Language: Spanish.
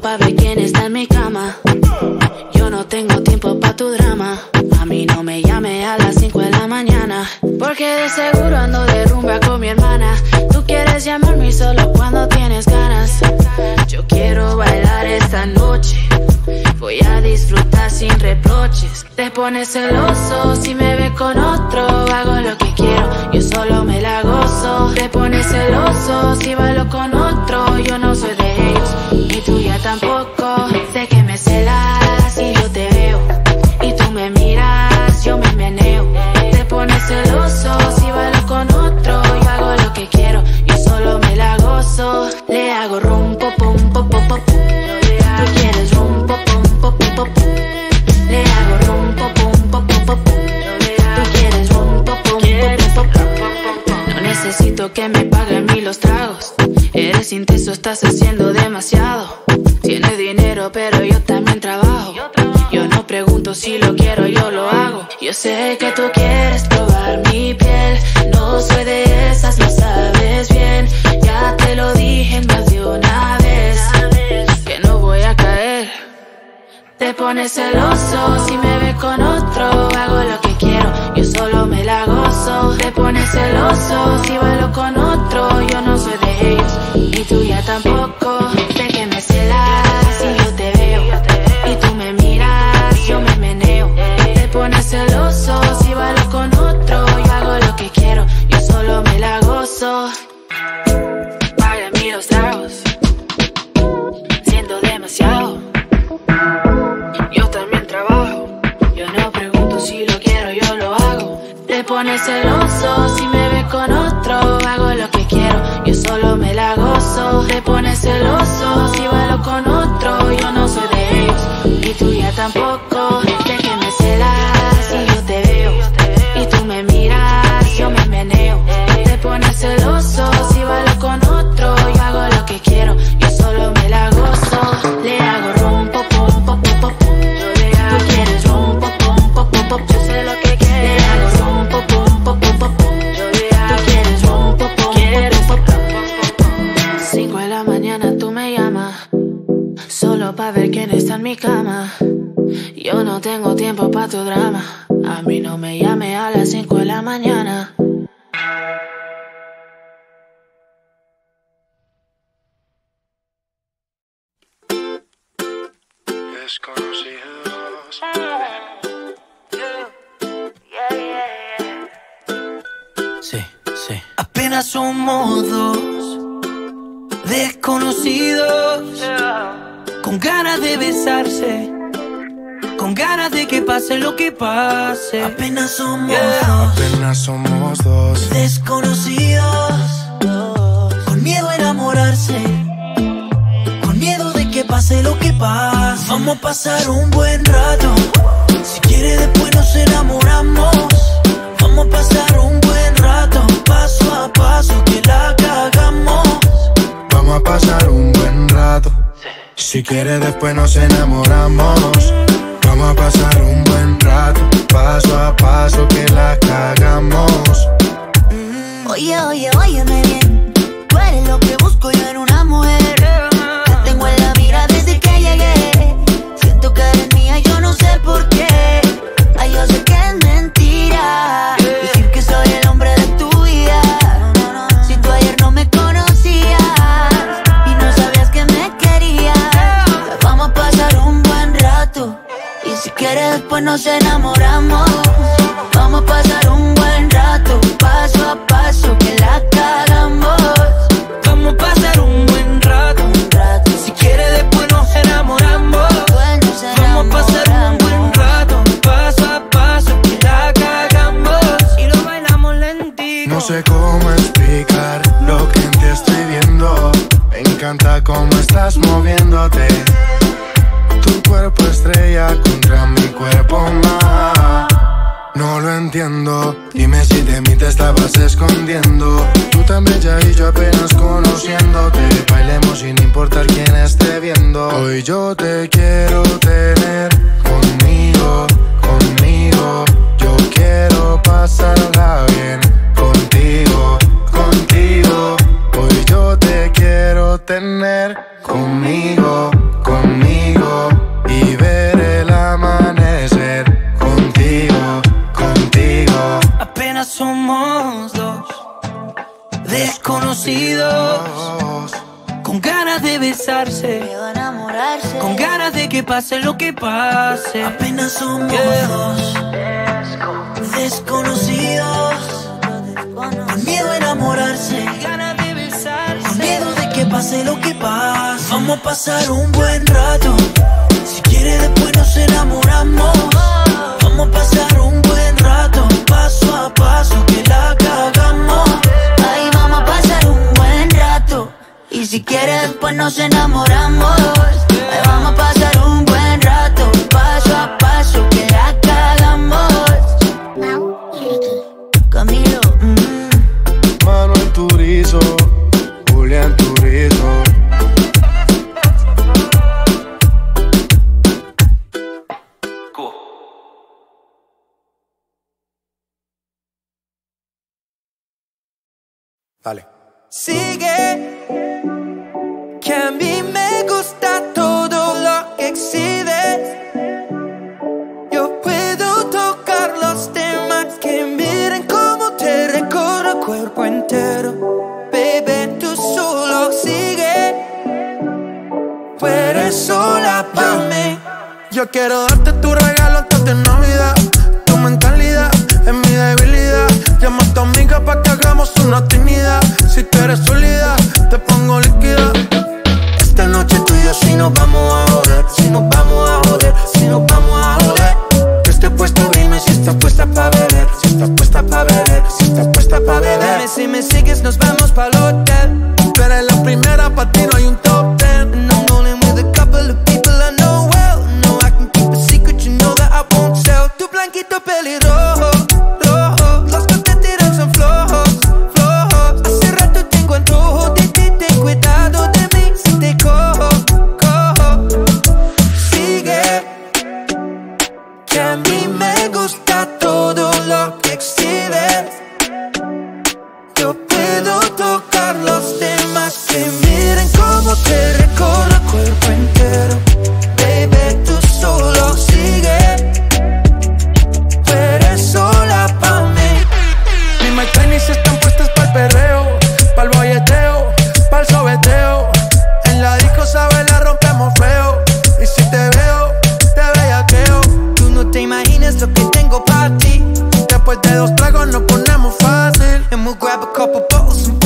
solo pa' ver quién está en mi cama. Yo no tengo tiempo pa' tu drama. A mí no me llame a las 5 de la mañana. Porque de seguro ando de rumba con mi hermana. Tú quieres llamarme solo cuando tienes ganas. Yo quiero bailar esta noche. Voy a disfrutar sin reproches. Te pones celoso si me ve con otro. Hago lo que quiero, yo solo me la gozo. Te pones celoso si bailo con otro. Yo no soy de tampoco. Sé que me celas y yo te veo. Y tú me miras, yo me meneo. Te pones celoso si bailo con otro. Yo hago lo que quiero, yo solo me la gozo. Le hago rum, pum, pum, pum, pum. Tú quieres rum, pum, pum, pum, pum. Le hago rum, pum, pum, pum, pum. Tú quieres rum, pum, pum, pum, pum. No necesito que me paguen mí los tragos. Eres intenso, estás haciendo demasiado. Dinero, pero yo también trabajo. Yo no pregunto si lo quiero, yo lo hago. Yo sé que tú quieres probar mi piel. No soy de esas, lo sabes bien. Ya te lo dije más de una vez. Que no voy a caer. Te pones celoso si me ve con Te pones celoso si me ve con otro. Hago lo que quiero, yo solo me la gozo. Te pones celoso si bailo con otro. Yo no soy de ellos, y tú ya tampoco. Mi cama. Yo no tengo tiempo pa' tu drama. A mí no me llame a las 5 de la mañana. Desconocidos. Sí, sí. Apenas somos dos desconocidos con ganas de besarse, con ganas de que pase lo que pase. Apenas somos dos Apenas somos dos. desconocidos con miedo a enamorarse, con miedo de que pase lo que pase. Vamos a pasar un buen rato. Si quiere después nos enamoramos. Vamos a pasar un buen Si quieres después nos enamoramos. Vamos a pasar un buen rato. Paso a paso que la cagamos. Oye, oye, óyeme bien. Después nos enamoramos. Vamos a pasar un buen rato, paso a paso, que la cagamos. Vamos a pasar un buen rato. Un rato, Si quiere después nos enamoramos. Vamos a pasar un buen rato, paso a paso, que la cagamos y lo bailamos lentito. No sé cómo explicar lo que en ti estoy viendo. Me encanta cómo estás moviéndote. Cuerpo estrella contra mi cuerpo más. No lo entiendo. Dime si de mí te estabas escondiendo. Tú tan bella y yo apenas conociéndote. Bailemos sin importar quién esté viendo. Hoy yo te quiero de besarse. enamorarse. Con ganas de que pase lo que pase. Apenas somos dos. Desconocidos. Con miedo a enamorarse. Ganas de besarse. Con miedo de que pase lo que pase. Vamos a pasar un buen rato. Si quiere nos enamoramos. Ahí vamos a pasar un buen rato. Paso a paso que la cagamos. Camilo, mm. Manuel Turizo, Julián Turizo. Dale. Sigue, Yo quiero darte tu regalo antes de Navidad. Tu mentalidad es mi debilidad. Llama a tu amiga pa' que hagamos una trinidad. Si tú eres sólida, te pongo líquida. Esta noche tú y yo si nos vamos a joder, si nos vamos a joder, si nos vamos a joder. Yo estoy puesto, dime si estás puesta pa' beber, si estás puesta pa' beber, si estás puesta pa' beber. Dime si me sigues, nos vamos pa'l hotel. Tú eres la primera, pa' ti no hay un top. little tenis están puestas para el perreo, para el bolleteo, para el sobeteo. En la disco sabe la rompemos feo. Y si te veo, te bellaqueo. Tú no te imaginas lo que tengo para ti. Después de dos tragos nos ponemos fácil. And we'll grab a couple bottles